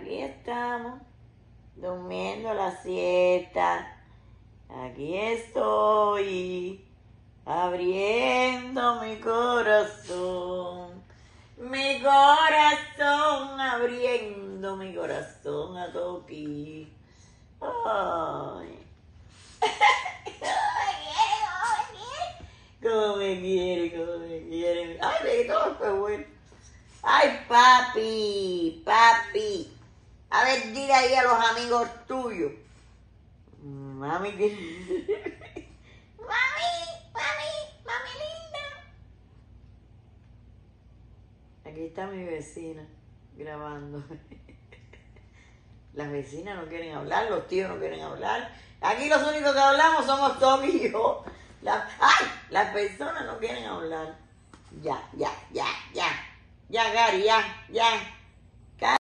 Aquí estamos, durmiendo la siesta. Aquí estoy, abriendo mi corazón. Mi corazón, abriendo mi corazón a Toki. Ay. ¿Cómo me quiere? ¿Cómo me quiere? Ay, me fue bueno. Ay, papi, papi. A ver, dile ahí a los amigos tuyos. Mami. Mami, mami, mami linda. Aquí está mi vecina grabando. Las vecinas no quieren hablar, los tíos no quieren hablar. Aquí los únicos que hablamos somos Tommy y yo. ¡Ay! Las personas no quieren hablar. Ya, ya, ya, ya. Ya, Gary, ya, ya.